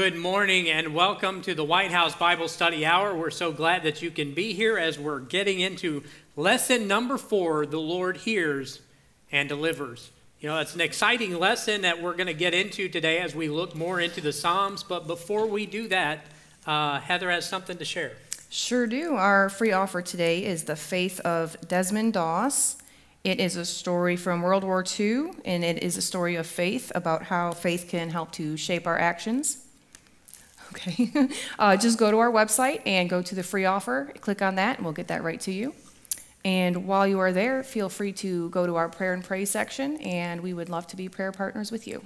Good morning and welcome to the White House Bible Study Hour. We're so glad that you can be here as we're getting into lesson number four The Lord Hears and Delivers. You know, it's an exciting lesson that we're going to get into today as we look more into the Psalms. But before we do that, uh, Heather has something to share. Sure do. Our free offer today is The Faith of Desmond Doss. It is a story from World War II, and it is a story of faith about how faith can help to shape our actions. Okay, uh, just go to our website and go to the free offer, click on that, and we'll get that right to you. And while you are there, feel free to go to our prayer and praise section, and we would love to be prayer partners with you.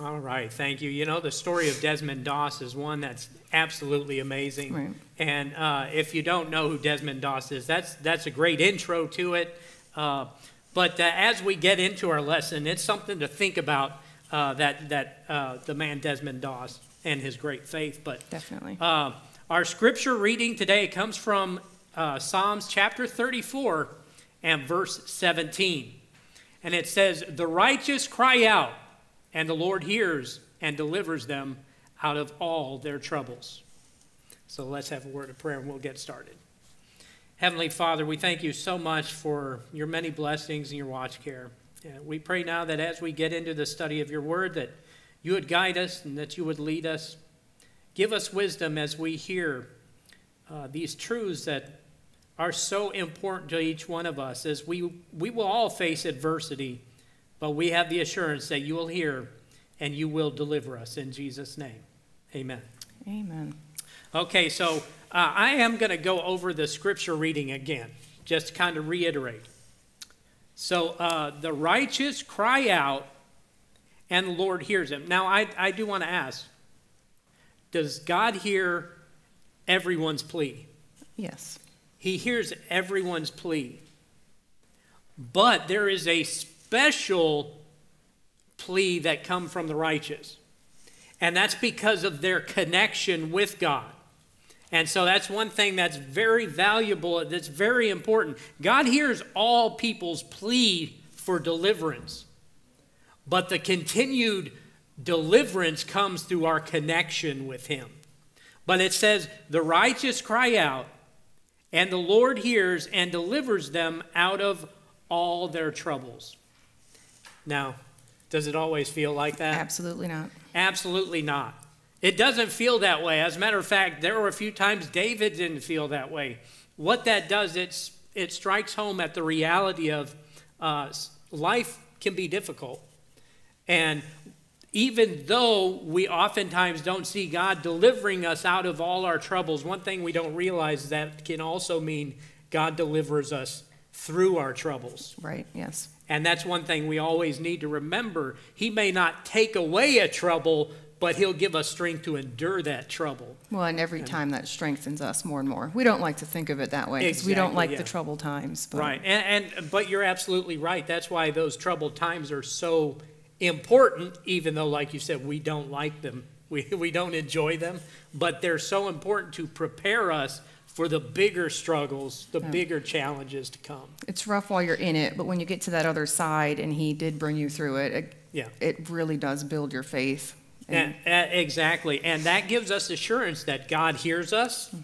All right, thank you. You know, the story of Desmond Doss is one that's absolutely amazing. Right. And uh, if you don't know who Desmond Doss is, that's, that's a great intro to it. Uh, but uh, as we get into our lesson, it's something to think about uh, that, that uh, the man Desmond Doss and his great faith. But Definitely. uh, our scripture reading today comes from uh, Psalms chapter 34 and verse 17. And it says, The righteous cry out, and the Lord hears and delivers them out of all their troubles. So let's have a word of prayer and we'll get started. Heavenly Father, we thank you so much for your many blessings and your watch care. And we pray now that as we get into the study of your word, that you would guide us and that you would lead us. Give us wisdom as we hear uh, these truths that are so important to each one of us, as we, we will all face adversity, but we have the assurance that you will hear and you will deliver us in Jesus' name. Amen. Amen. Okay, so uh, I am going to go over the scripture reading again, just to kind of reiterate. So uh, the righteous cry out, and the Lord hears him. Now, I, I do want to ask Does God hear everyone's plea? Yes. He hears everyone's plea. But there is a special plea that come from the righteous. And that's because of their connection with God. And so that's one thing that's very valuable, that's very important. God hears all people's plea for deliverance. But the continued deliverance comes through our connection with Him. But it says, the righteous cry out, and the Lord hears and delivers them out of all their troubles. Now, does it always feel like that? Absolutely not. Absolutely not. It doesn't feel that way. As a matter of fact, there were a few times David didn't feel that way. What that does, it's, it strikes home at the reality of uh, life can be difficult. And even though we oftentimes don't see God delivering us out of all our troubles, one thing we don't realize is that can also mean God delivers us through our troubles. Right, yes. And that's one thing we always need to remember. He may not take away a trouble, but He'll give us strength to endure that trouble. Well, and every time that strengthens us more and more. We don't like to think of it that way because we don't like yeah. the troubled times. But Right. And, and but you're absolutely right. That's why those troubled times are so important, even though, like you said, we don't like them. We, we don't enjoy them, but they're so important to prepare us for the bigger struggles, the bigger challenges to come. It's rough while you're in it, but when you get to that other side and he did bring you through it, it, Yeah. it really does build your faith. And, uh, exactly. And that gives us assurance that God hears us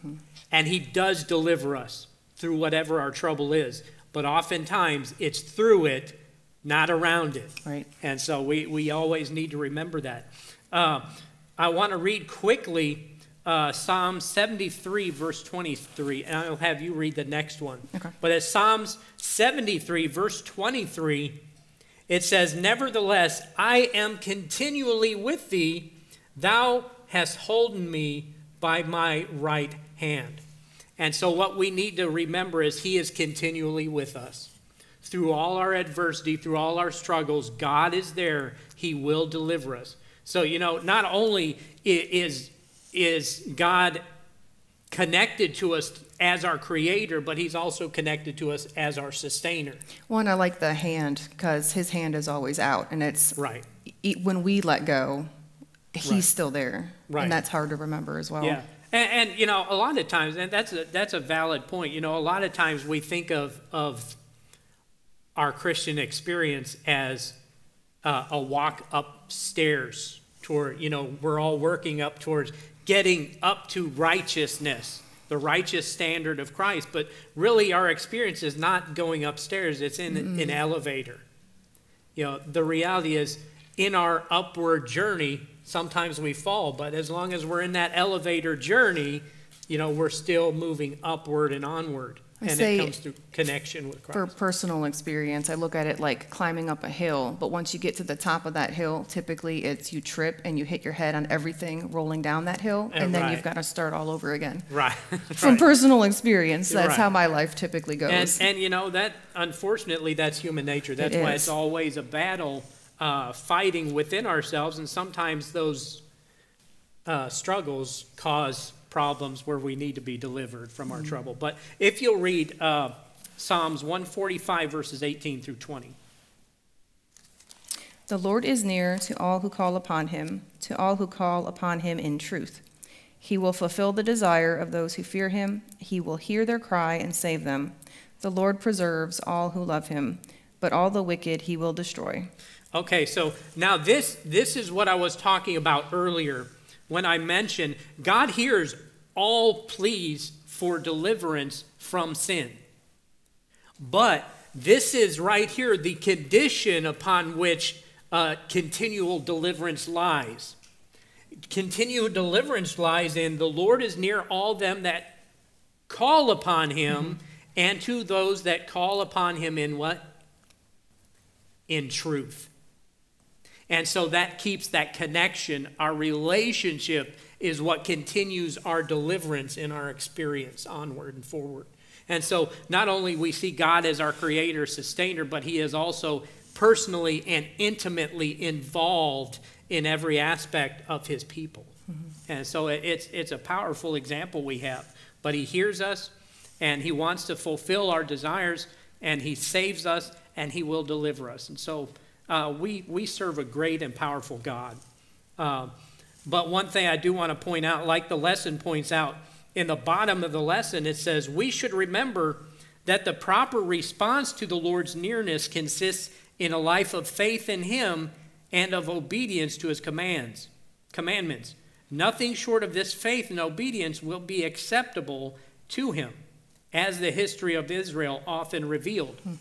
and He does deliver us through whatever our trouble is. But oftentimes it's through it, not around it. Right. And so we, we always need to remember that. Uh, I want to read quickly uh, Psalm 73, verse 23, and I'll have you read the next one. Okay. But at Psalms 73, verse 23, it says, Nevertheless, I am continually with thee, thou hast holden me by my right hand. And so, what we need to remember is He is continually with us. Through all our adversity, through all our struggles, God is there. He will deliver us. So, you know, not only is, is God connected to us as our creator, but He's also connected to us as our sustainer. One, I like the hand because his hand is always out, and it's Right. when we let go, he's Right. still there, Right. and that's hard to remember as well. Yeah. And, and you know, a lot of times, and that's a, that's a valid point. You know, a lot of times we think of of our Christian experience as uh, a walk upstairs toward, you know, we're all working up towards getting up to righteousness, the righteous standard of Christ. But really, our experience is not going upstairs, it's in an elevator. You know, the reality is, in our upward journey, sometimes we fall, but as long as we're in that elevator journey, you know, we're still moving upward and onward. I And say it comes through connection with For Christ. personal experience, I look at it like climbing up a hill, but once you get to the top of that hill, typically it's you trip and you hit your head on everything rolling down that hill, Uh, and then right. you've got to start all over again. Right. From right. personal experience, that's Right. how my life typically goes. And, and you know, that, unfortunately, that's human nature. That's why is. it's always a battle uh, fighting within ourselves, and sometimes those uh, struggles cause problems where we need to be delivered from Mm-hmm. our trouble. But if you'll read uh, Psalms 145, verses 18 through 20. The Lord is near to all who call upon him, to all who call upon him in truth. He will fulfill the desire of those who fear him. He will hear their cry and save them. The Lord preserves all who love him, but all the wicked he will destroy. Okay, so now this this is what I was talking about earlier when I mentioned God hears all pleas for deliverance from sin. But this is right here the condition upon which uh, continual deliverance lies. Continual deliverance lies in the Lord is near all them that call upon him and to those that call upon him in what? In truth. And so that keeps that connection. Our relationship is what continues our deliverance in our experience onward and forward. And so not only we see God as our creator, sustainer, but he is also personally and intimately involved in every aspect of his people. And so it's it's a powerful example we have. But he hears us and he wants to fulfill our desires and he saves us and he will deliver us. And so uh, we, we serve a great and powerful God. Uh, but one thing I do want to point out, like the lesson points out, in the bottom of the lesson, it says, We should remember that the proper response to the Lord's nearness consists in a life of faith in Him and of obedience to His commands, commandments. Nothing short of this faith and obedience will be acceptable to Him, as the history of Israel often revealed. Hmm.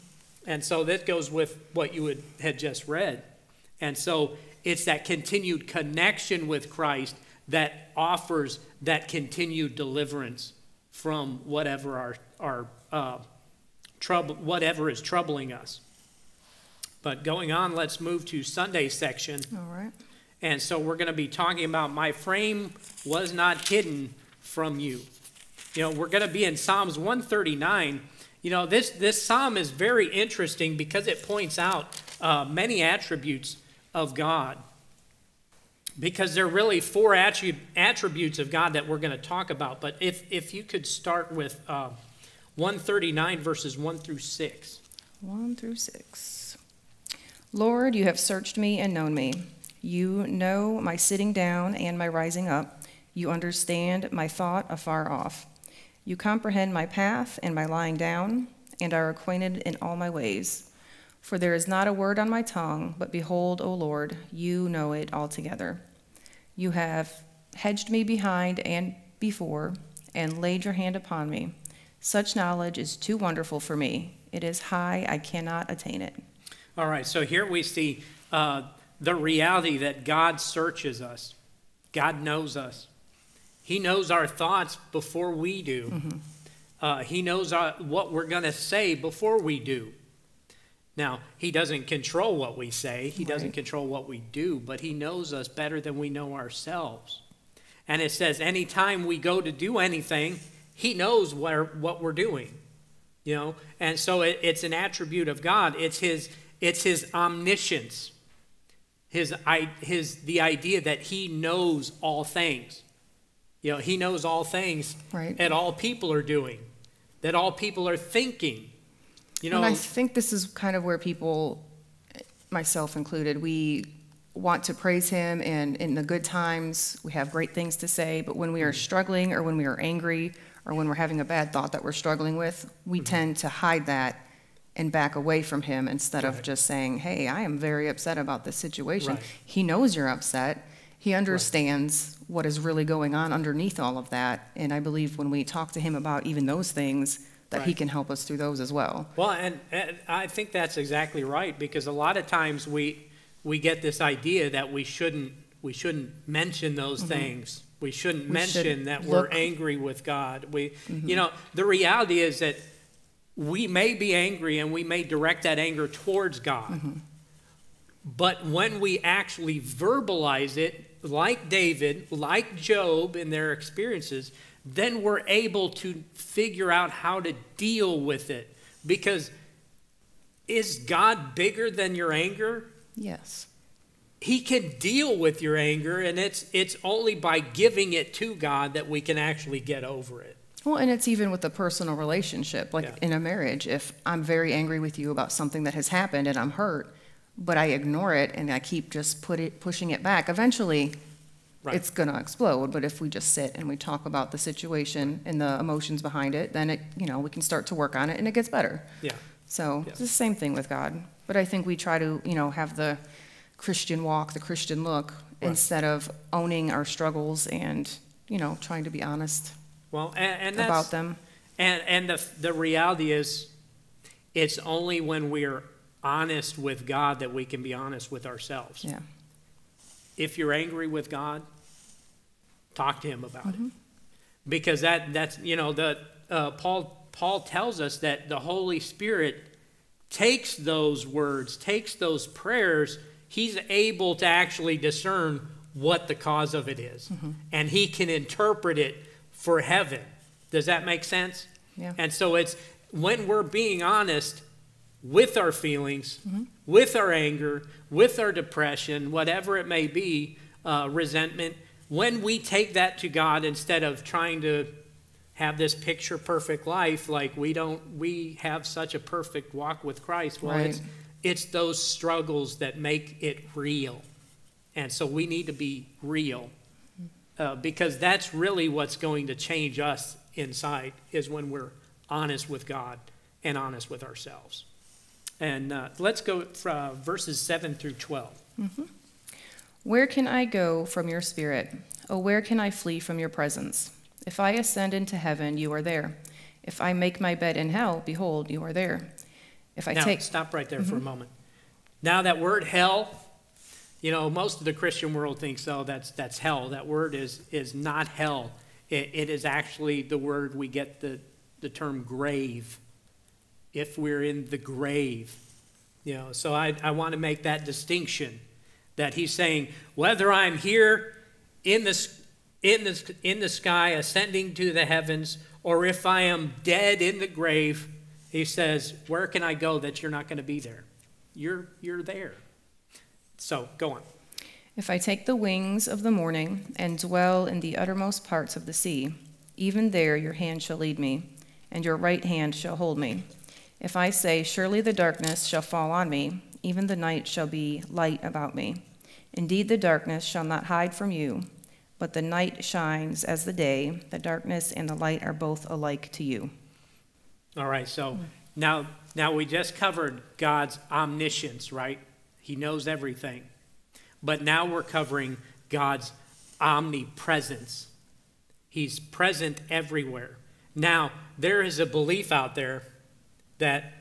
And so that goes with what you had, had just read. And so it's that continued connection with Christ that offers that continued deliverance from whatever our, our uh, trouble, whatever is troubling us. But going on, let's move to Sunday section. All right. And so we're going to be talking about my frame was not hidden from you. You know, we're going to be in Psalms 139. You know, this, this psalm is very interesting because it points out uh, many attributes of God. Because there are really four attri- attributes of God that we're going to talk about. But if, if you could start with uh, 139, verses 1 through 6. 1 through 6. Lord, you have searched me and known me. You know my sitting down and my rising up. You understand my thought afar off. You comprehend my path and my lying down, and are acquainted in all my ways. For there is not a word on my tongue, but behold, O Lord, you know it altogether. You have hedged me behind and before, and laid your hand upon me. Such knowledge is too wonderful for me. It is high, I cannot attain it. All right, so here we see uh, the reality that God searches us, God knows us. He knows our thoughts before we do. Uh, he knows our, what we're going to say before we do. Now, He doesn't control what we say, He doesn't Right. control what we do, but He knows us better than we know ourselves. And it says, anytime we go to do anything, He knows where, what we're doing. You know, and so it, it's an attribute of God. It's His, it's His omniscience, His, I, His, the idea that He knows all things. You know, He knows all things Right. that all people are doing, that all people are thinking. You know, and I think this is kind of where people, myself included, we want to praise him and in the good times we have great things to say, but when we are struggling or when we are angry or when we're having a bad thought that we're struggling with, we Mm-hmm. tend to hide that and back away from him instead of just saying, "Hey, I am very upset about this situation." Right. He knows you're upset. He understands what is really going on underneath all of that. And I believe when we talk to him about even those things, that he Right. can help us through those as well. Well, and, and I think that's exactly right because a lot of times we we get this idea that we shouldn't we shouldn't mention those things. We shouldn't Mm-hmm. We should mention that we're look- Mm-hmm. angry with God. We you know, the reality is that we may be angry and we may direct that anger towards God. Mm-hmm. But when we actually verbalize it, like David, like Job in their experiences, then we're able to figure out how to deal with it. Because is God bigger than your anger? Yes. He can deal with your anger, and it's, it's only by giving it to God that we can actually get over it. Well, and it's even with a personal relationship, like Yeah. in a marriage. If I'm very angry with you about something that has happened and I'm hurt, but I ignore it and I keep just put it, pushing it back, eventually Right. it's going to explode. But if we just sit and we talk about the situation and the emotions behind it, then it, you know, we can start to work on it and it gets better. Yeah. So Yeah. it's the same thing with God. But I think we try to, you know, have the Christian walk, the Christian look, Right. instead of owning our struggles and, you know, trying to be honest Well, and, and about them. And, and the, the reality is, it's only when we're honest with God that we can be honest with ourselves. Yeah. If you're angry with God, talk to Him about Mm-hmm. it. Because that, that's, you know, the, uh, Paul, Paul tells us that the Holy Spirit takes those words, takes those prayers, He's able to actually discern what the cause of it is. Mm-hmm. And He can interpret it for heaven. Does that make sense? Yeah. And so it's when we're being honest with our feelings, Mm-hmm. with our anger, with our depression, whatever it may be, uh, resentment, when we take that to God instead of trying to have this picture perfect life, like we don't, we have such a perfect walk with Christ. Well, Right. it's, it's those struggles that make it real. And so we need to be real uh, because that's really what's going to change us inside is when we're honest with God and honest with ourselves. And uh, let's go from verses 7 through 12. Where can I go from your spirit? Oh, where can I flee from your presence? If I ascend into heaven, you are there. If I make my bed in hell, behold, you are there. If I now, take stop right there for a mm-hmm. moment. Now, that word hell, you know, most of the Christian world thinks, oh, that's, that's hell. That word is, is not hell. It, it is actually the word we get the, the term grave. If we're in the grave. You know, so I, I want to make that distinction that he's saying, whether I'm here in the, in, the, in the sky, ascending to the heavens, or if I am dead in the grave, he says, Where can I go that you're not going to be there? You're, you're there. So go on. If I take the wings of the morning and dwell in the uttermost parts of the sea, even there your hand shall lead me, and your right hand shall hold me. If I say, Surely the darkness shall fall on me, even the night shall be light about me. Indeed, the darkness shall not hide from you, but the night shines as the day. The darkness and the light are both alike to you. All right, so now, now we just covered God's omniscience, right? He knows everything. But now we're covering God's omnipresence. He's present everywhere. Now, there is a belief out there that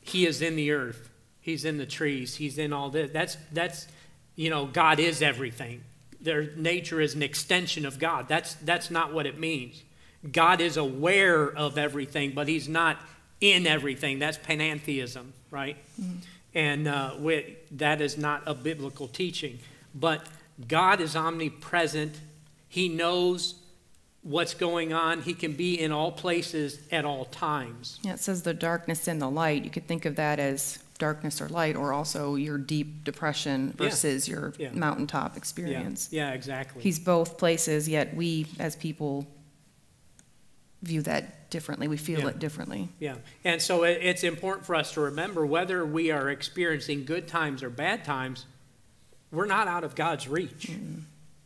He is in the earth, He's in the trees, He's in all this. That's, that's you know, God is everything. Their nature is an extension of God. That's, that's not what it means. God is aware of everything, but He's not in everything. That's panentheism, right? And uh, we, that is not a biblical teaching. But God is omnipresent. He knows what's going on. He can be in all places at all times. Yeah, it says the darkness and the light. You could think of that as darkness or light, or also your deep depression Yeah. versus your Yeah. mountaintop experience. yeah, exactly. He's both places, yet we as people view that differently. We feel Yeah. it differently. Yeah, and so it, it's important for us to remember whether we are experiencing good times or bad times, we're not out of God's reach.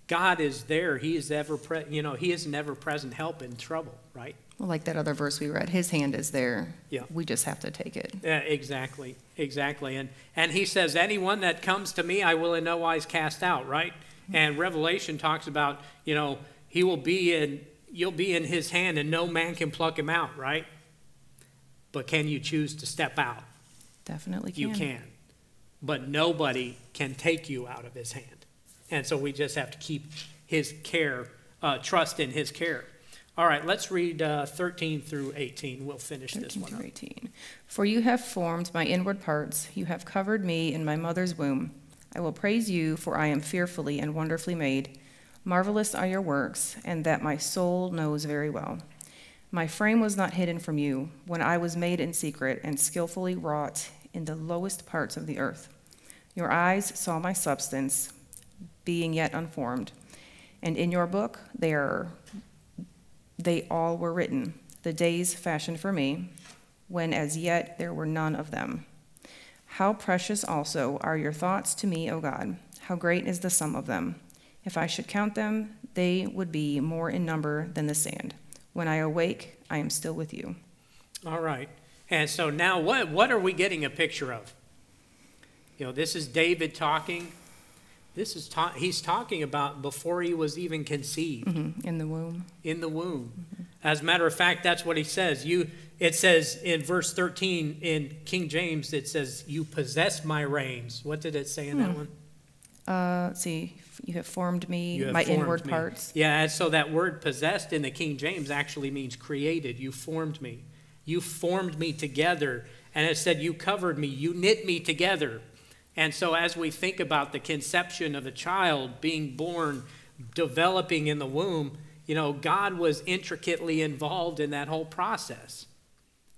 God is there. He is ever, pre- you know, He is an ever-present help in trouble, right? Like that other verse we read, his hand is there. Yeah. We just have to take it. Yeah, exactly, exactly. And and He says, anyone that comes to me, I will in no wise cast out, right? And Revelation talks about, you know, he will be in, you'll be in his hand and no man can pluck him out, right? But can you choose to step out? Definitely can. You can. But nobody can take you out of his hand. And so we just have to keep his care, uh, trust in his care. All right, let's read uh, 13 through 18. We'll finish this 13 one through up. 18. For you have formed my inward parts, you have covered me in my mother's womb. I will praise you, for I am fearfully and wonderfully made. Marvelous are your works, and that my soul knows very well. My frame was not hidden from you when I was made in secret and skillfully wrought in the lowest parts of the earth. Your eyes saw my substance, being yet unformed, and in your book they are they all were written, the days fashioned for me, when as yet there were none of them. How precious also are your thoughts to me, O God! How great is the sum of them! If I should count them, they would be more in number than the sand. When I awake, I am still with you. All right. And so now what, what are we getting a picture of? You know, this is David talking. This is ta- he's talking about before he was even conceived Mhm, In the womb. in the womb. As a matter of fact, that's what he says. You it says in verse 13 in King James it says you possess my reins. What did it say in that one? Uh, let's see, you have formed me, You have my formed inward me. parts. Yeah, and so that word possessed in the King James actually means created. You formed me. You formed me together. And it said, You covered me. You knit me together. And so as we think about the conception of a child being born, developing in the womb, you know, God was intricately involved in that whole process.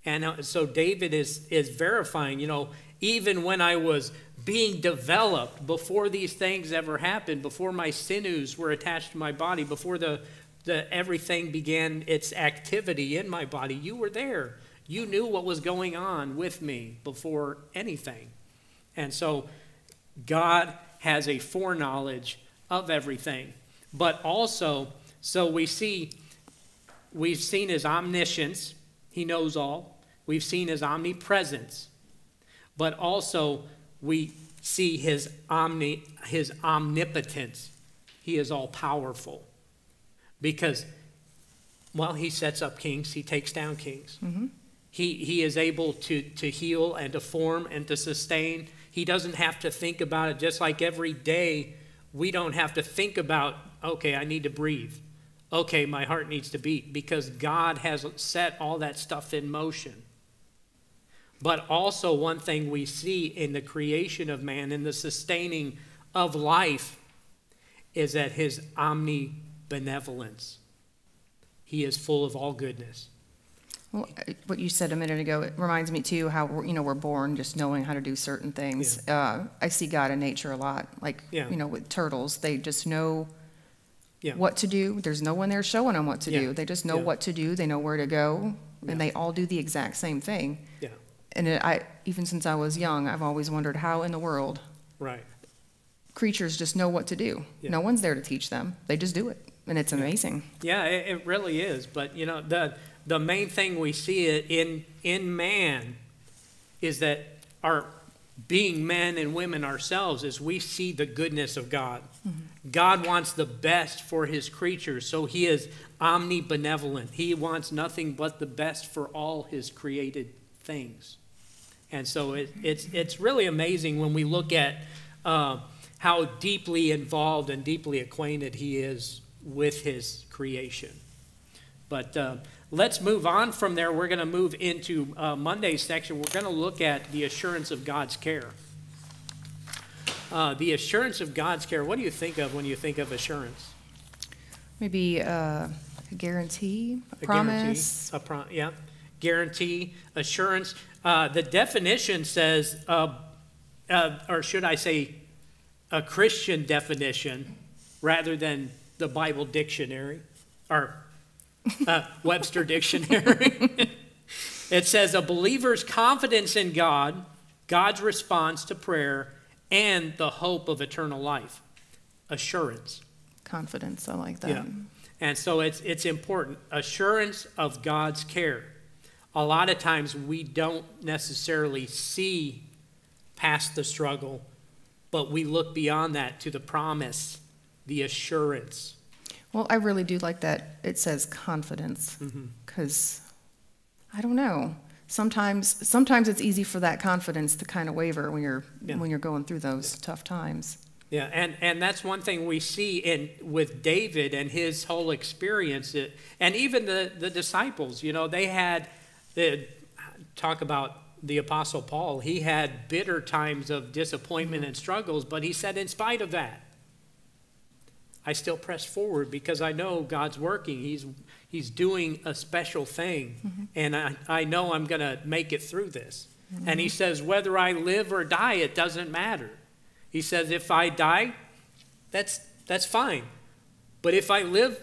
And uh, so David is, is verifying, you know, even when I was being developed, before these things ever happened, before my sinews were attached to my body, before the, the everything began its activity in my body, you were there. You knew what was going on with me before anything. And so God has a foreknowledge of everything. But also, so we see, we've seen his omniscience, he knows all. We've seen his omnipresence. But also, we see his, omni, his omnipotence. He is all powerful. Because, well, he sets up kings, he takes down kings. Mm-hmm. He, he is able to, to heal and to form and to sustain. He doesn't have to think about it just like every day we don't have to think about, okay, I need to breathe. Okay, my heart needs to beat because God has set all that stuff in motion. But also, one thing we see in the creation of man, in the sustaining of life, is that his omnibenevolence. He is full of all goodness. Well, uh, what you said a minute ago, it reminds me too how, we're- you know, we're born just knowing how to do certain things. Uh, I see God in nature a lot, like, Yeah. you know, with turtles, they just know Yeah. what to do. There's no one there showing them what to Yeah. do. They just know Yeah. what to do, they know where to go, Yeah. and they all do the exact same thing. Yeah, And it- I, even since I was young, I've always wondered how in the world right. creatures just know what to do. Yeah. No one's there to teach them. They just do it, and it's amazing. Yeah, it, it really is. But you know, the the main thing we see it in in man is that our being men and women ourselves is we see the goodness of God. God wants the best for his creatures, so he is omnibenevolent. He wants nothing but the best for all his created things. And so it, it's, it's really amazing when we look at uh, how deeply involved and deeply acquainted he is with his creation. But uh, let's move on from there. We're going to move into uh, Monday's section. We're going to look at the assurance of God's care. Uh, the assurance of God's care. What do you think of when you think of assurance? Maybe uh, a guarantee, a A promise. Guarantee, a pro- yeah. Guarantee, assurance. Uh, the definition says, uh, uh, or should I say, a Christian definition rather than the Bible dictionary or uh, Webster dictionary. it says a believer's confidence in God, God's response to prayer, and the hope of eternal life. Assurance. Confidence, I like that. Yeah. And so it's, it's important. Assurance of God's care. A lot of times we don't necessarily see past the struggle, but we look beyond that to the promise the assurance. Well, I really do like that it says confidence mm-hmm. because I don't know. Sometimes, sometimes it's easy for that confidence to kind of waver when you're Yeah. when you're going through those tough times. Yeah, and, and that's one thing we see in with David and his whole experience, it, and even the, the disciples. You know, they had the talk about the apostle Paul. He had bitter times of disappointment mm-hmm. and struggles, but he said, in spite of that, I still press forward because I know God's working. He's He's doing a special thing, mm-hmm. and I, I know I'm going to make it through this. And he mm-hmm. says, whether I live or die, it doesn't matter. He says, if I die, that's, that's fine. But if I live,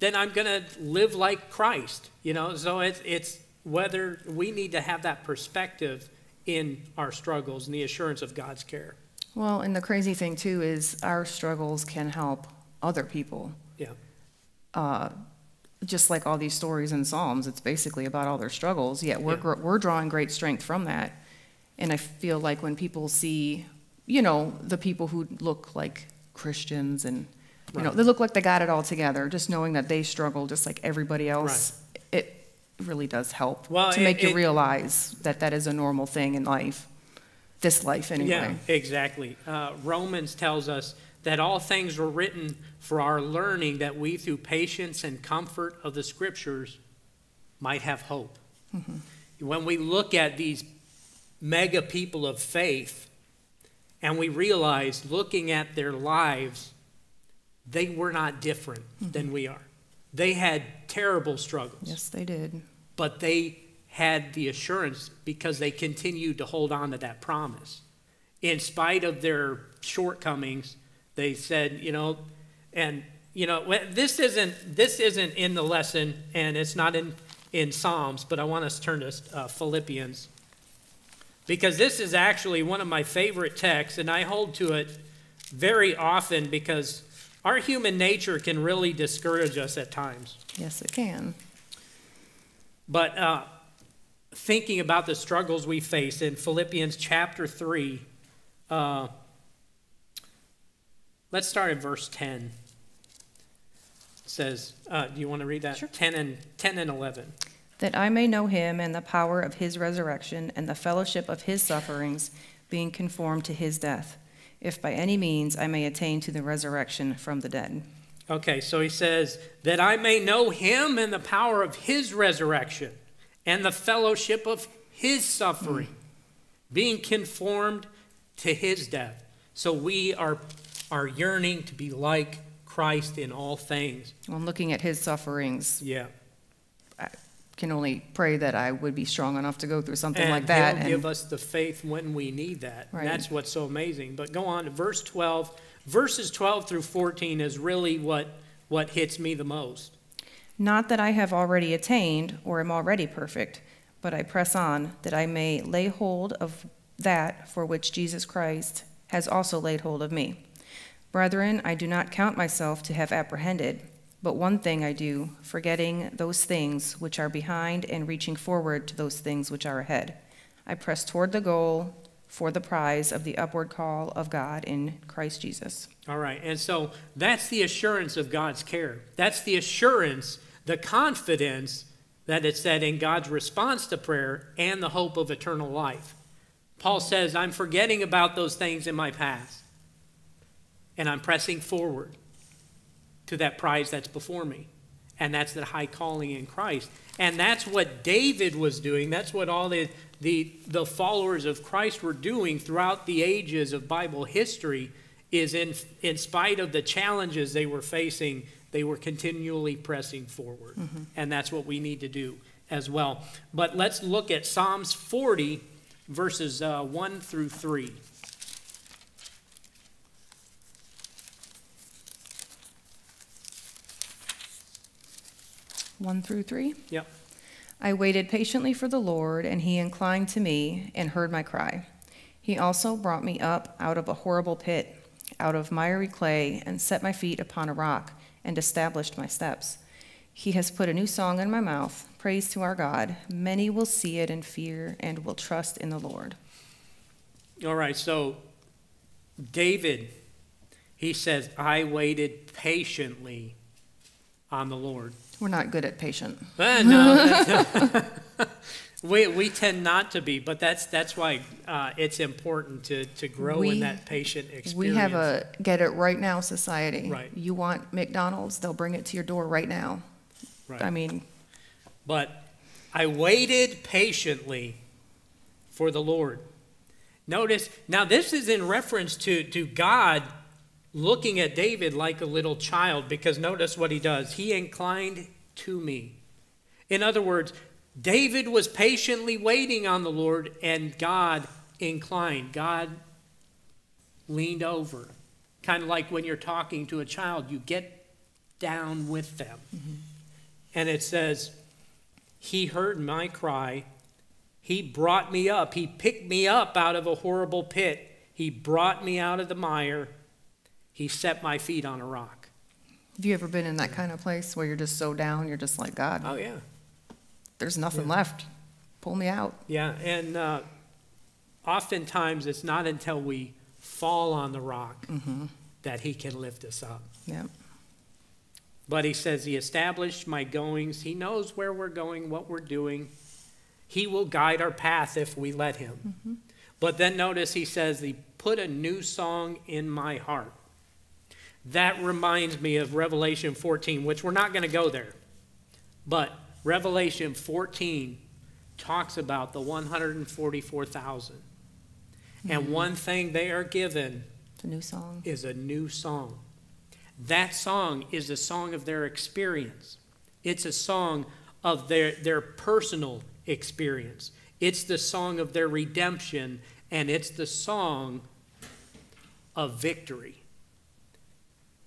then I'm going to live like Christ. You know, so it's, it's whether we need to have that perspective in our struggles and the assurance of God's care. Well, and the crazy thing too is our struggles can help other people. Yeah. Uh, just like all these stories in Psalms, it's basically about all their struggles. Yet we're Yeah. gr- we're drawing great strength from that. And I feel like when people see, you know, the people who look like Christians and you know they look like they got it all together, just knowing that they struggle just like everybody else, it really does help Well, to it- make you it- realize that that is a normal thing in life, this life anyway. Yeah, exactly. Uh, Romans tells us that all things were written for our learning, that we, through patience and comfort of the scriptures, might have hope. Mm-hmm. When we look at these mega people of faith, and we realize, looking at their lives, they were not different mm-hmm. than we are. They had terrible struggles Yes, they did. but they had the assurance because they continued to hold on to that promise. In spite of their shortcomings, they said, you know, and you know, this isn't this isn't in the lesson, and it's not in in Psalms, but I want us to turn to uh, Philippians because this is actually one of my favorite texts, and I hold to it very often because our human nature can really discourage us at times. Yes, it can. But uh, thinking about the struggles we face in Philippians chapter 3, uh, let's start at verse 10. It says, uh, do you want to read that? Sure. 10 and 10 and 11. that I may know him and the power of his resurrection and the fellowship of his sufferings, being conformed to his death, if by any means I may attain to the resurrection from the dead. Okay, so he says, that I may know him and the power of his resurrection and the fellowship of his suffering, being conformed to his death. So we are, are yearning to be like Christ in all things. When looking at his sufferings, Yeah. I can only pray that I would be strong enough to go through something and like that. He'll give us the faith when we need that. Right. That's what's so amazing. But go on to verse 12. Verses 12 through 14 is really what, what hits me the most. not that I have already attained or am already perfect, but I press on that I may lay hold of that for which Jesus Christ has also laid hold of me. Brethren, I do not count myself to have apprehended, but one thing I do, forgetting those things which are behind and reaching forward to those things which are ahead. I press toward the goal for the prize of the upward call of God in Christ Jesus. All right. And so that's the assurance of God's care. That's the assurance, the confidence that it said in God's response to prayer and the hope of eternal life. Paul says, I'm forgetting about those things in my past, and I'm pressing forward to that prize that's before me. And that's the high calling in Christ. And that's what David was doing. That's what all the, the, the followers of Christ were doing throughout the ages of Bible history is in, in spite of the challenges they were facing, they were continually pressing forward. And that's what we need to do as well. But let's look at Psalms 40, verses uh, 1 through 3. One through three. Yep. I waited patiently for the Lord, and he inclined to me and heard my cry. He also brought me up out of a horrible pit, out of miry clay, and set my feet upon a rock, and established my steps. He has put a new song in my mouth, praise to our God. Many will see it and fear, and will trust in the Lord. All right, so David, He says, I waited patiently on the Lord. We're not good at patient. Uh, no, we, we tend not to be, but that's, that's why uh, it's important to, to grow We- in that patient experience. We have a get it right now society. Right. You want McDonald's, they'll bring it to your door right now. Right. I mean, But I waited patiently for the Lord. Notice, now this is in reference to, to God looking at David like a little child, because notice what he does. He inclined to me. In other words, David was patiently waiting on the Lord, and God inclined. God leaned over. Kind of like when you're talking to a child, you get down with them. Mm-hmm. And it says, He heard my cry. He brought me up. He picked me up out of a horrible pit. He brought me out of the mire. He set my feet on a rock. have you ever been in that kind of place where you're just so down, you're just like, God, Oh, yeah. there's nothing left. Pull me out. Yeah. And uh, oftentimes it's not until we fall on the rock that He can lift us up. Yeah. But he says, He established my goings. He knows where we're going, what we're doing. He will guide our path if we let Him. But then notice he says, He put a new song in my heart. That reminds me of Revelation 14, which we're not going to go there. But Revelation 14 talks about the 144,000. And mm-hmm. one thing they are given a new song. is a new song. That song is a song of their experience. It's a song of their, their personal experience. It's the song of their redemption, and it's the song of victory.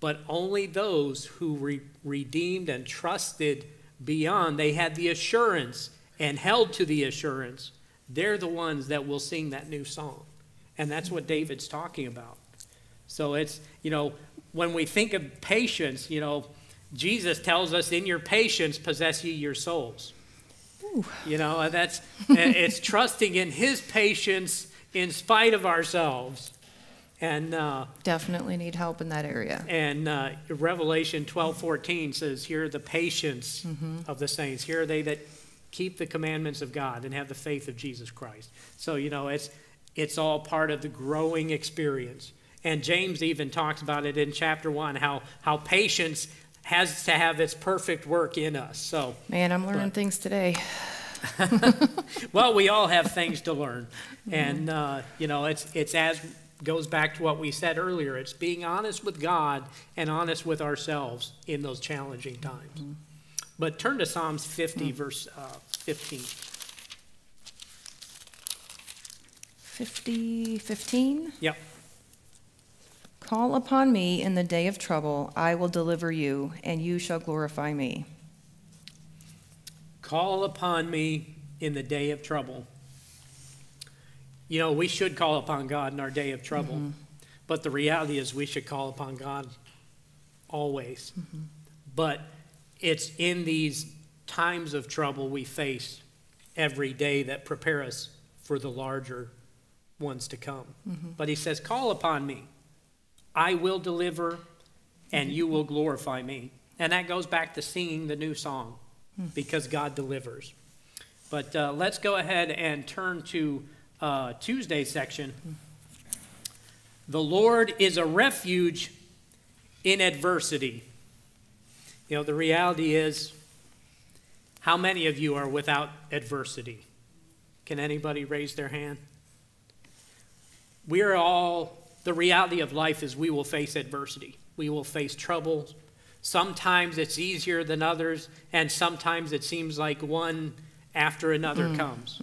But only those who re- redeemed and trusted beyond, they had the assurance and held to the assurance, they're the ones that will sing that new song. And that's what David's talking about. So it's, you know, when we think of patience, you know, Jesus tells us, in your patience, possess ye your souls. You know, that's, it's trusting in his patience in spite of ourselves. And, uh, Definitely need help in that area. and uh, Revelation 12 14 says, Here are the patience of the saints. Here are they that keep the commandments of God and have the faith of Jesus Christ. So, you know, it's, it's all part of the growing experience. And James even talks about it in chapter 1 how, how patience has to have its perfect work in us. So, Man, I'm learning things today. well, we all have things to learn. And, uh, you know, it's, it's as goes back to what we said earlier it's being honest with God and honest with ourselves in those challenging times. But turn to Psalms 50, verse uh, 15. 50, 15? Yep. Call upon me in the day of trouble, I will deliver you, and you shall glorify me. Call upon me in the day of trouble. You know, we should call upon God in our day of trouble, mm-hmm. but the reality is we should call upon God always. Mm-hmm. But it's in these times of trouble we face every day that prepare us for the larger ones to come. Mm-hmm. But he says, Call upon me. I will deliver, and you will glorify me. And that goes back to singing the new song hmm. because God delivers. But uh, let's go ahead and turn to uh, Tuesday's section. The Lord is a refuge in adversity. You know, the reality is, how many of you are without adversity? Can anybody raise their hand? We're all, the reality of life is we will face adversity. We will face trouble. Sometimes it's easier than others, and sometimes it seems like one after another comes.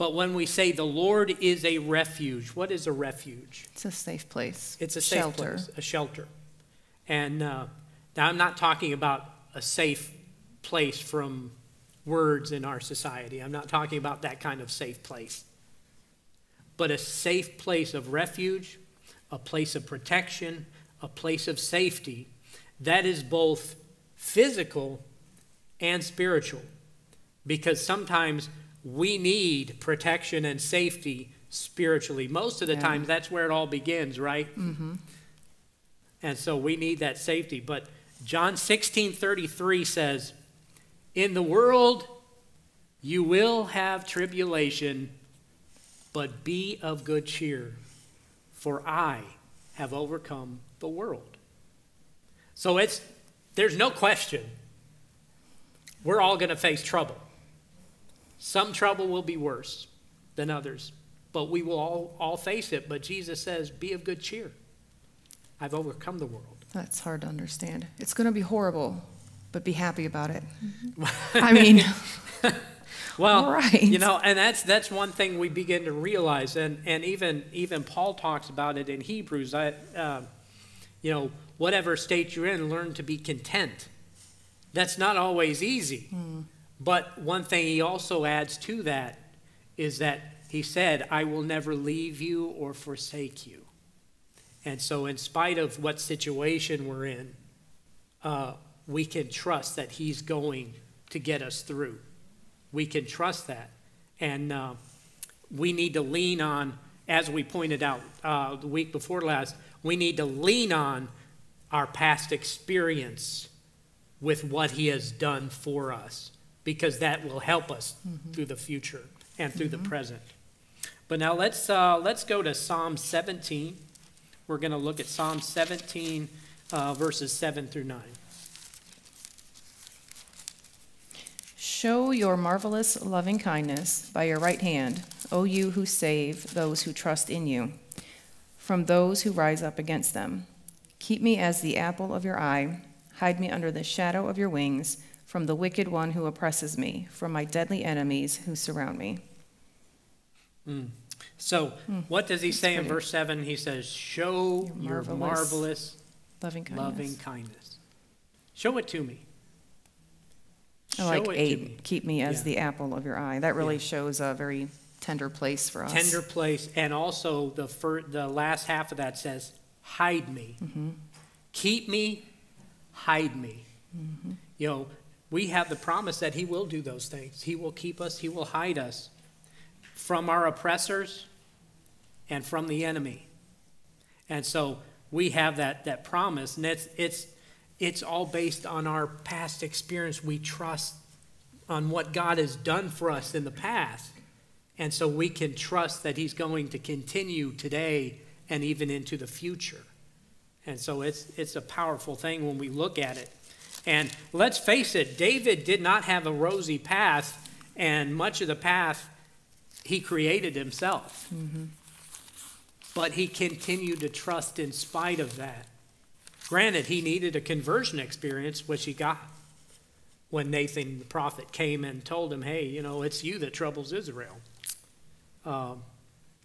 But when we say the Lord is a refuge, what is a refuge? It's a safe place. It's a safe Shelter. place, a shelter. And uh, now I'm not talking about a safe place from words in our society. I'm not talking about that kind of safe place. But a safe place of refuge, a place of protection, a place of safety that is both physical and spiritual. Because sometimes we need protection and safety spiritually. Most of the Yeah. time, that's where it all begins, right? Mm-hmm. And so we need that safety. But John 16 33 says, In the world you will have tribulation, but be of good cheer, for I have overcome the world. So it's there's no question. We're all going to face trouble. Some trouble will be worse than others, but we will all, all face it. But Jesus says, Be of good cheer. I've overcome the world. That's hard to understand. It's going to be horrible, but be happy about it. I mean, Well, right. you know, and that's that's one thing we begin to realize, and and even even Paul talks about it in Hebrews. I, uh, you know, whatever state you're in, learn to be content. That's not always easy, but one thing he also adds to that is that he said, "I will never leave you or forsake you." And so, in spite of what situation we're in, uh, we can trust that he's going to get us through. We can trust that. And uh, we need to lean on, as we pointed out uh, the week before last, we need to lean on our past experience with what He has done for us, because that will help us through the future and through the present. But now let's, uh, let's go to Psalm 17. We're going to look at Psalm 17, uh, verses 7 through 9. show your marvelous loving kindness by your right hand, O you who save those who trust in you, from those who rise up against them. Keep me as the apple of your eye, hide me under the shadow of your wings, from the wicked one who oppresses me, from my deadly enemies who surround me. So, what does he say in verse 7? He says, Show Your your marvelous marvelous Loving kindness. loving kindness. Show it to me. I like Show it to eight, me. keep me as Yeah. the apple of your eye. That really Yeah. shows a very tender place for us. Tender place. And also, the, fir- the last half of that says, Hide me. Mm-hmm. Keep me, hide me. Mm-hmm. You know, we have the promise that He will do those things. He will keep us, He will hide us from our oppressors and from the enemy. And so we have that, that promise, and it's, it's, it's all based on our past experience. We trust on what God has done for us in the past. And so we can trust that He's going to continue today and even into the future. And so it's, it's a powerful thing when we look at it. And let's face it, David did not have a rosy path, and much of the path he created himself. But he continued to trust in spite of that. Granted, he needed a conversion experience, which he got when Nathan the prophet came and told him, hey, you know, it's you that troubles Israel. Um,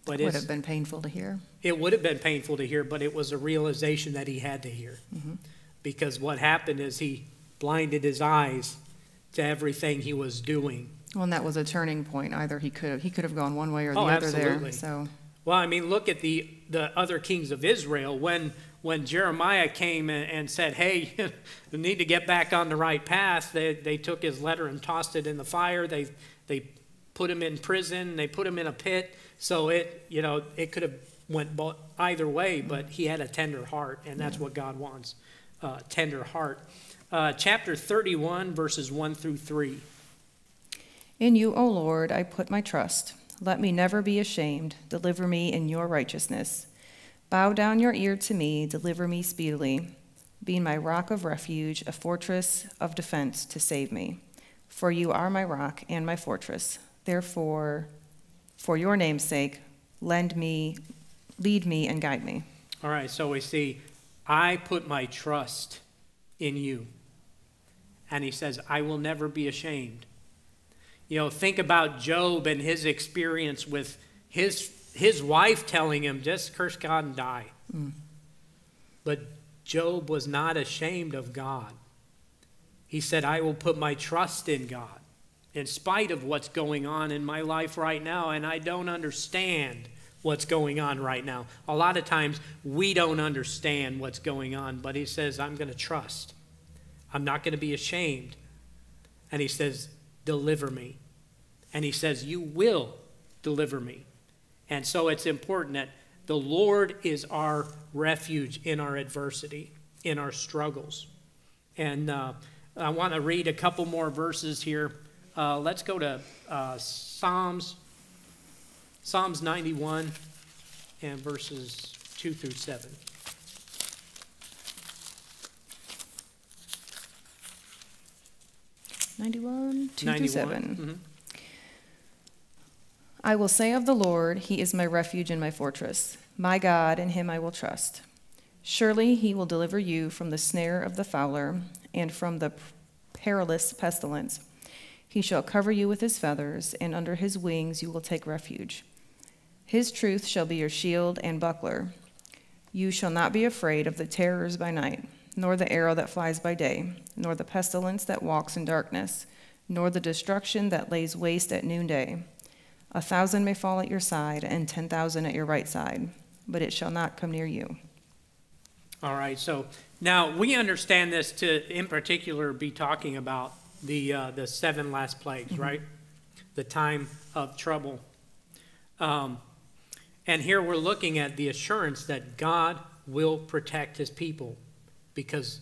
but Would have been painful to hear. it would have been painful to hear, but it was a realization that he had to hear. Because what happened is he blinded his eyes to everything he was doing. Well, and that was a turning point. Either he could have, he could have gone one way or the Oh, other there. absolutely. So, Well, I mean, look at the, the other kings of Israel. When, when Jeremiah came and, and said, hey, you need to get back on the right path, they, they took his letter and tossed it in the fire. They, they put him in prison. They put him in a pit. So it, you know, it could have went either way, but he had a tender heart, and that's what God wants, uh, tender heart. Uh, chapter 31, verses 1 through 3. in you, O Lord, I put my trust. Let me never be ashamed. Deliver me in your righteousness. Bow down your ear to me. Deliver me speedily. Be my rock of refuge, a fortress of defense to save me. For you are my rock and my fortress. Therefore, for your name's sake, lend me, lead me, and guide me. All right, so we see, I put my trust in you. And he says, I will never be ashamed. You know, think about Job and his experience with his, his wife telling him, just curse God and die. Mm. But Job was not ashamed of God. He said, I will put my trust in God in spite of what's going on in my life right now, and I don't understand what's going on right now. A lot of times we don't understand what's going on, but he says, I'm going to trust. I'm not going to be ashamed. And he says, Deliver me. And he says, You will deliver me. And so it's important that the Lord is our refuge in our adversity. in our struggles. And uh, I want to read a couple more verses here. Uh, let's go to uh, Psalms, Psalms 91 and verses 2 through 7. Ninety-one, two through 91. seven. Mhm. I will say of the Lord, He is my refuge and my fortress. My God, in Him I will trust. Surely He will deliver you from the snare of the fowler and from the perilous pestilence. He shall cover you with His feathers, and under His wings you will take refuge. His truth shall be your shield and buckler. You shall not be afraid of the terrors by night, nor the arrow that flies by day, nor the pestilence that walks in darkness, nor the destruction that lays waste at noonday. A thousand may fall at your side, and ten thousand at your right side, but it shall not come near you. All right, so now we understand this to, in particular, be talking about the, uh, the seven last plagues, right? The time of trouble. Um, and here we're looking at the assurance that God will protect his people because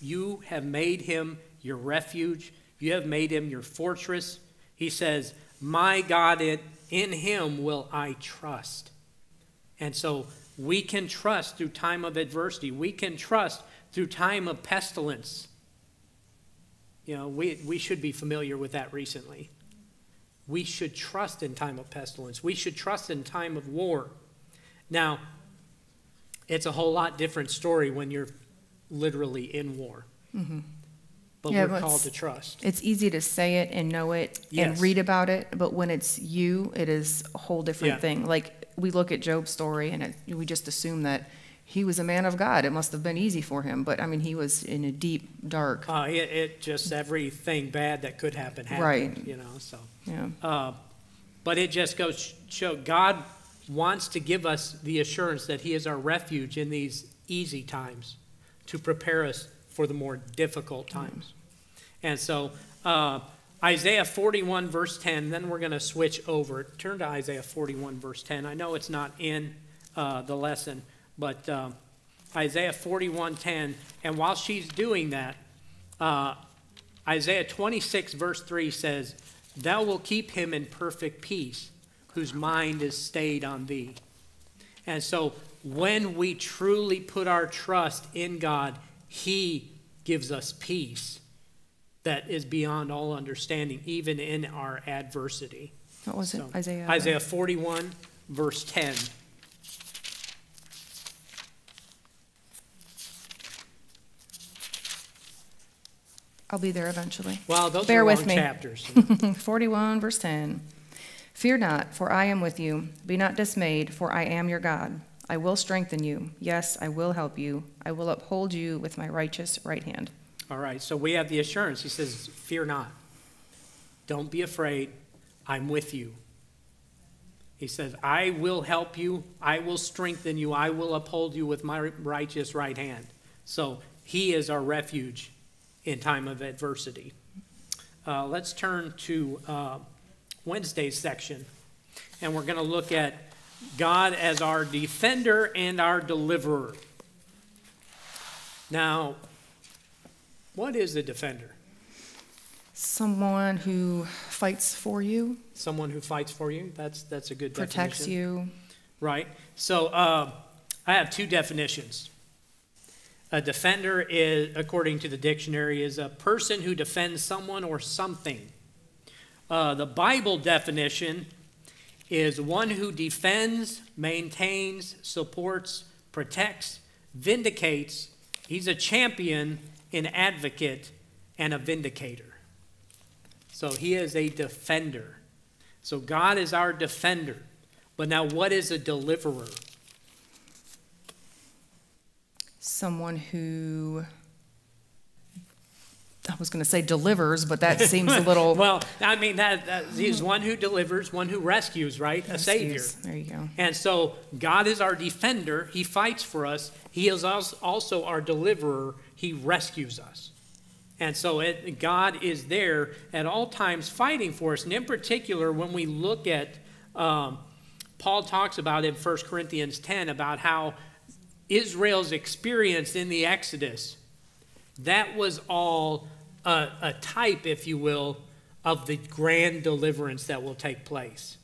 you have made him your refuge, you have made him your fortress. He says, My God, in, in him will I trust. And so we can trust through time of adversity. We can trust through time of pestilence. You know, we, we should be familiar with that recently. We should trust in time of pestilence. We should trust in time of war. Now, it's a whole lot different story when you're literally in war. Mm-hmm. But Yeah, we're called to trust. It's easy to say it and know it and read about it, but when it's you, it is a whole different Yeah. thing. Like we look at Job's story and it, we just assume that he was a man of God. It must have been easy for him, but I mean, he was in a deep, dark. Uh, it, it just everything bad that could happen happened, Right. you know, so. Yeah. Uh, But it just goes show God wants to give us the assurance that He is our refuge in these easy times to prepare us for the more difficult times. And so uh, Isaiah 41, verse 10, then we're going to switch over. Turn to Isaiah 41, verse 10. I know it's not in uh, the lesson, but uh, Isaiah 41:10, And while she's doing that, uh, Isaiah 26, verse 3 says, Thou wilt keep him in perfect peace, whose mind is stayed on thee. And so when we truly put our trust in God, He gives us peace that is beyond all understanding, even in our adversity. What was it? Isaiah. Isaiah 41, verse 10. I'll be there eventually. Well, those Bear are with long me. chapters. 41, verse 10. Fear not, for I am with you. Be not dismayed, for I am your God. I will strengthen you. Yes, I will help you. I will uphold you with my righteous right hand. All right, so we have the assurance. He says, Fear not. Don't be afraid. I'm with you. He says, I will help you. I will strengthen you. I will uphold you with my righteous right hand. So he is our refuge in time of adversity. Uh, let's turn to uh, Wednesday's section, and we're going to look at God as our defender and our deliverer. Now, what is a defender? Someone who fights for you, Someone who fights for you. That's that's a good definition. protects definition. you. Right. So uh, I have two definitions. A defender is, according to the dictionary, is a person who defends someone or something. Uh, the Bible definition is one who defends, maintains, supports, protects, vindicates. He's a champion, an advocate, and a vindicator. So he is a defender. So God is our defender. But now, what is a deliverer? Someone who, I was going to say delivers, but that seems a little. Well, I mean, that, that he's one who delivers, one who rescues, right? A savior. There you go. And so God is our defender. He fights for us. He is also our deliverer. He rescues us. And so it, God is there at all times fighting for us. And in particular, when we look at, um, Paul talks about in 1 Corinthians 10 about how Israel's experience in the Exodus, that was all a, a type, if you will, of the grand deliverance that will take place.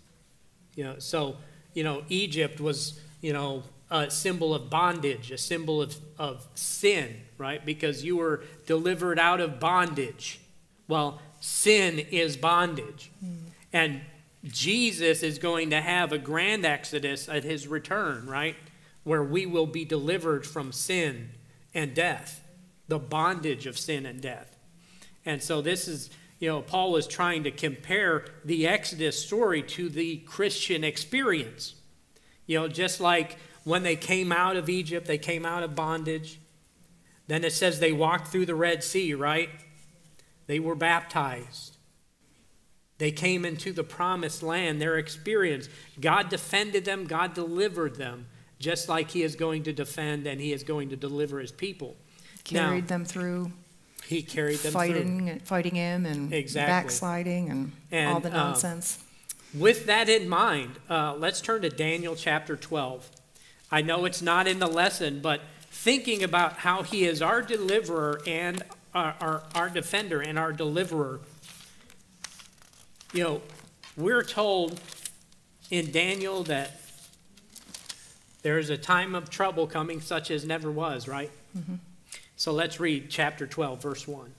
You know, so, you know, Egypt was, you know, a symbol of bondage, a symbol of, of sin, right? Because you were delivered out of bondage. Well, sin is bondage. Mm. And Jesus is going to have a grand exodus at his return, right? Where we will be delivered from sin and death, the bondage of sin and death. And so this is, you know, Paul is trying to compare the Exodus story to the Christian experience. You know, just like when they came out of Egypt, they came out of bondage. Then it says they walked through the Red Sea, right? They were baptized. They came into the promised land, their experience. God defended them, God delivered them, just like He is going to defend and He is going to deliver His people. Carried now, them through. He carried them fighting, through. Fighting Him and exactly. backsliding and, and all the uh, nonsense. Uh, with that in mind, uh, let's turn to Daniel chapter 12. I know it's not in the lesson, but thinking about how he is our deliverer and our, our, our defender and our deliverer, you know, we're told in Daniel that there is a time of trouble coming such as never was, right? Mm-hmm. So let's read chapter 12, verse 1.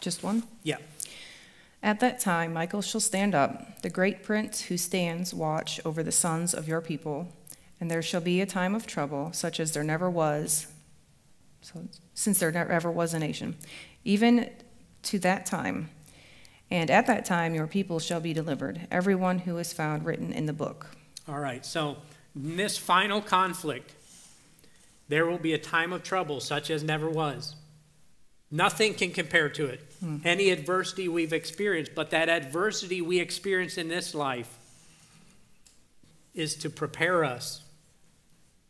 Just one? Yeah. At that time, Michael shall stand up, the great prince who stands watch over the sons of your people and there shall be a time of trouble, such as there never was, so, since there never ever was a nation, even to that time. And at that time your people shall be delivered, everyone who is found written in the book. All right, so in this final conflict, there will be a time of trouble such as never was. Nothing can compare to it. Hmm. Any adversity we've experienced, but that adversity we experience in this life is to prepare us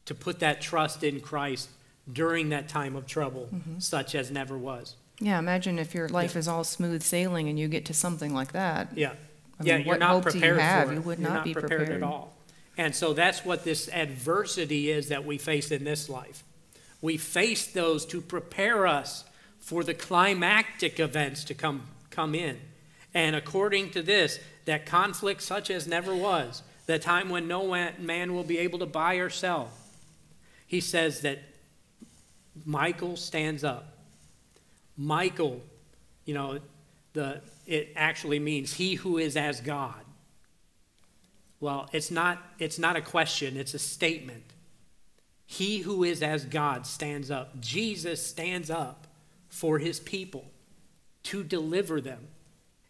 to put that trust in Christ during that time of trouble, mm-hmm. such as never was. Yeah, imagine if your life yeah. is all smooth sailing and you get to something like that. Yeah. I yeah, mean, you're not prepared you have? for it. You would not, not be prepared, prepared at all. And so that's what this adversity is that we face in this life. We face those to prepare us for the climactic events to come, come in. And according to this, that conflict such as never was, the time when no man will be able to buy or sell, he says that Michael stands up. Michael, you know, the, it actually means he who is as God. Well, it's not, it's not a question, it's a statement. He who is as God stands up. Jesus stands up for his people to deliver them.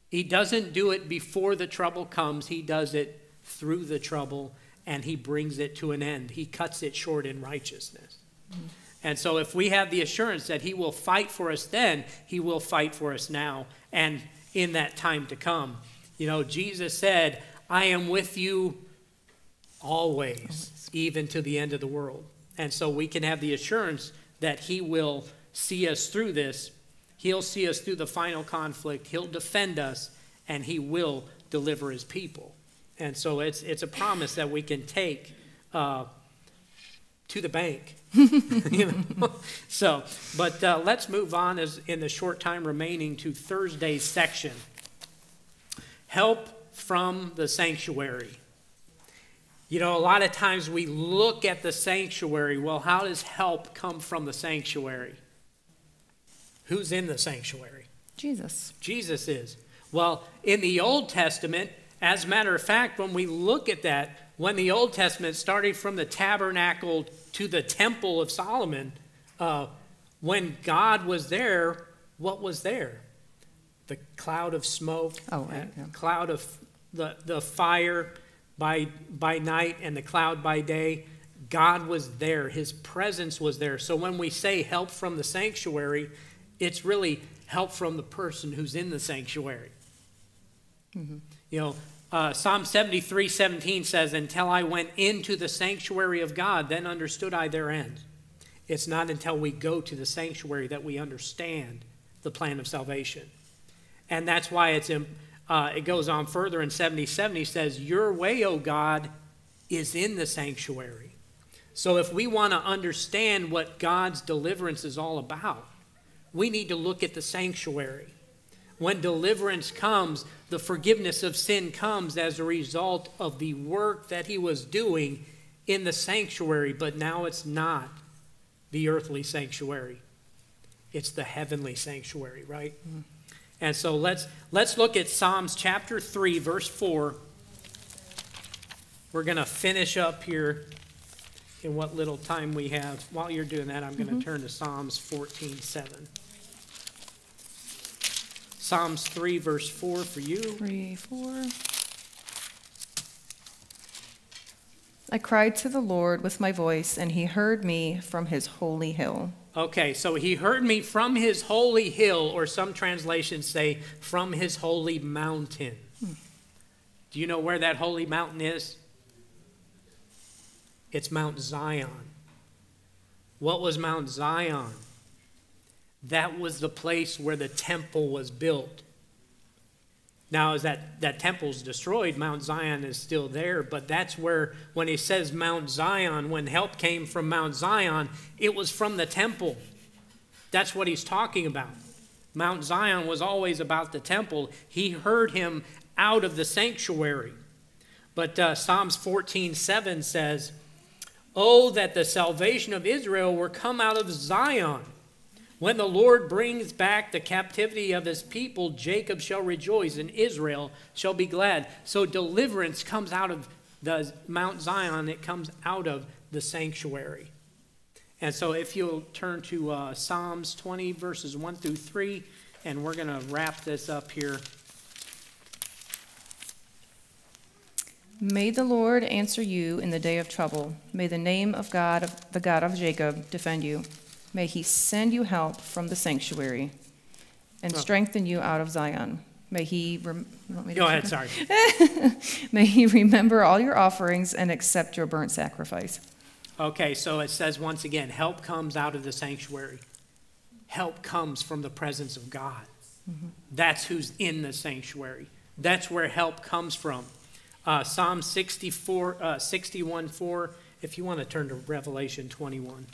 He doesn't do it before the trouble comes, he does it through the trouble and he brings it to an end. He cuts it short in righteousness. Mm-hmm. And so, if we have the assurance that he will fight for us then, he will fight for us now and in that time to come. You know, Jesus said, I am with you always, even to the end of the world. And so, we can have the assurance that he will see us through this. He'll see us through the final conflict. He'll defend us, and he will deliver his people. And so it's, it's a promise that we can take uh, to the bank. you know? So, but uh, let's move on as in the short time remaining to Thursday's section. Help from the sanctuary. You know, a lot of times we look at the sanctuary. Well, how does help come from the sanctuary? Who's in the sanctuary? Jesus. Jesus is. Well, in the Old Testament, as a matter of fact, when we look at that, when the Old Testament started from the tabernacle to the temple of Solomon, uh, when God was there, what was there? The cloud of smoke, oh, right, yeah. cloud of the, the fire by, by night and the cloud by day. God was there, His presence was there. So when we say help from the sanctuary, it's really help from the person who's in the sanctuary. Mm-hmm. You know, uh, Psalm 73 17 says, Until I went into the sanctuary of God, then understood I their end. It's not until we go to the sanctuary that we understand the plan of salvation. And that's why it's in, uh, it goes on further in 77. He says, Your way, O God, is in the sanctuary. So, if we want to understand what God's deliverance is all about, we need to look at the sanctuary. When deliverance comes, the forgiveness of sin comes as a result of the work that he was doing in the sanctuary, but now it's not the earthly sanctuary. It's the heavenly sanctuary, right? Mm. And so let's let's look at Psalms chapter 3 verse 4. We're going to finish up here in what little time we have. While you're doing that, I'm going to mm-hmm. turn to Psalms 14:7. Psalms 3, verse 4 for you. 3, 4. I cried to the Lord with my voice, and he heard me from his holy hill. Okay, so he heard me from his holy hill, or some translations say from his holy mountain. Hmm. Do you know where that holy mountain is? It's Mount Zion. What was Mount Zion? that was the place where the temple was built. Now, as that, that temple's destroyed, Mount Zion is still there, but that's where, when he says Mount Zion, when help came from Mount Zion, it was from the temple. That's what he's talking about. Mount Zion was always about the temple. He heard him out of the sanctuary. But uh, Psalms 14 7 says, Oh, that the salvation of Israel were come out of Zion. When the Lord brings back the captivity of his people, Jacob shall rejoice and Israel shall be glad. So deliverance comes out of the Mount Zion, it comes out of the sanctuary. And so if you'll turn to uh, Psalms 20, verses 1 through 3, and we're going to wrap this up here. May the Lord answer you in the day of trouble. May the name of God, the God of Jacob, defend you. May he send you help from the sanctuary and oh. strengthen you out of Zion. May he. Rem- Go ahead, sorry. May he remember all your offerings and accept your burnt sacrifice. Okay, so it says once again help comes out of the sanctuary, help comes from the presence of God. Mm-hmm. That's who's in the sanctuary. That's where help comes from. Uh, Psalm 64, uh, 61 4, if you want to turn to Revelation 21.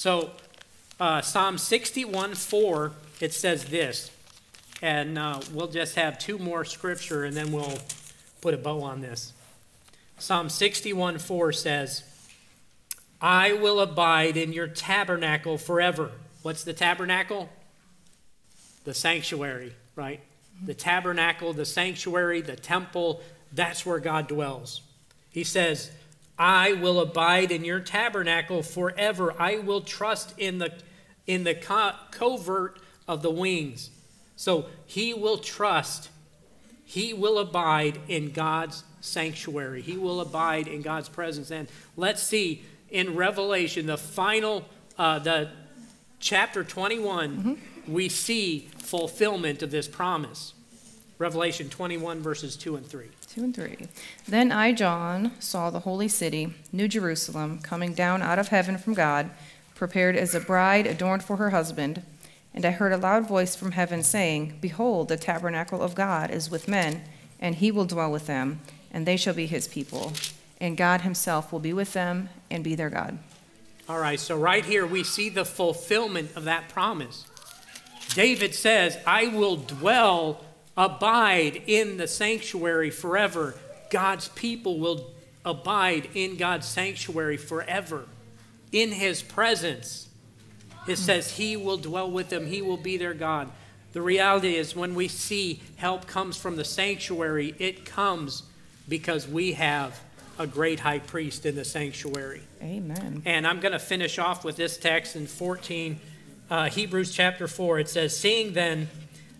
So, uh, Psalm 61 4, it says this, and uh, we'll just have two more scripture and then we'll put a bow on this. Psalm 61 4 says, I will abide in your tabernacle forever. What's the tabernacle? The sanctuary, right? The tabernacle, the sanctuary, the temple, that's where God dwells. He says, I will abide in your tabernacle forever. I will trust in the in the co- covert of the wings. So he will trust. He will abide in God's sanctuary. He will abide in God's presence. And let's see in Revelation, the final, uh, the chapter 21, mm-hmm. we see fulfillment of this promise. Revelation 21, verses 2 and 3. 2 and 3. Then I, John, saw the holy city, New Jerusalem, coming down out of heaven from God, prepared as a bride adorned for her husband. And I heard a loud voice from heaven saying, Behold, the tabernacle of God is with men, and he will dwell with them, and they shall be his people. And God himself will be with them and be their God. All right, so right here we see the fulfillment of that promise. David says, I will dwell abide in the sanctuary forever. God's people will abide in God's sanctuary forever, in his presence. It says he will dwell with them, he will be their God. The reality is, when we see help comes from the sanctuary, it comes because we have a great high priest in the sanctuary. Amen. And I'm going to finish off with this text in 14, uh, Hebrews chapter 4. It says, Seeing then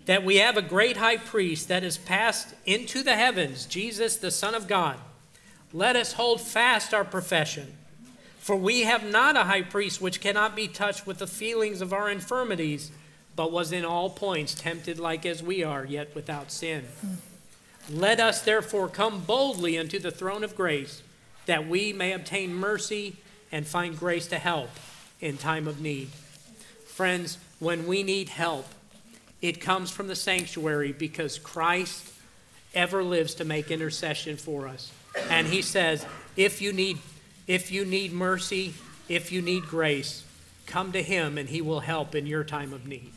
that we have a great high priest that is passed into the heavens, Jesus, the Son of God. Let us hold fast our profession. For we have not a high priest which cannot be touched with the feelings of our infirmities, but was in all points tempted like as we are, yet without sin. Let us therefore come boldly unto the throne of grace, that we may obtain mercy and find grace to help in time of need. Friends, when we need help, it comes from the sanctuary because Christ ever lives to make intercession for us. And he says, if you need, if you need mercy, if you need grace, come to him and he will help in your time of need.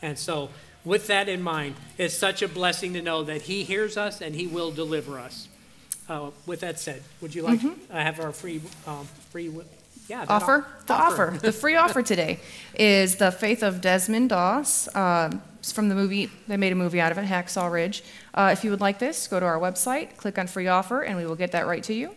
And so, with that in mind, it's such a blessing to know that he hears us and he will deliver us. Uh, with that said, would you like, I have our free, um, free, yeah. Offer, the offer, the free offer today is The Faith of Desmond Doss. Um, It's from the movie, they made a movie out of it, Hacksaw Ridge. Uh, If you would like this, go to our website, click on free offer, and we will get that right to you.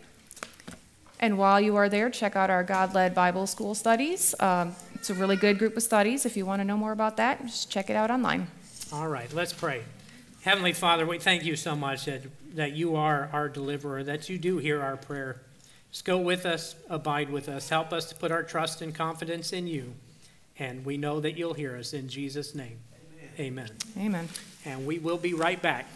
And while you are there, check out our God-led Bible school studies. Um, It's a really good group of studies. If you want to know more about that, just check it out online. All right, let's pray. Heavenly Father, we thank you so much that, that you are our deliverer, that you do hear our prayer. Just go with us, abide with us, help us to put our trust and confidence in you. And we know that you'll hear us in Jesus' name amen. Amen. And we will be right back.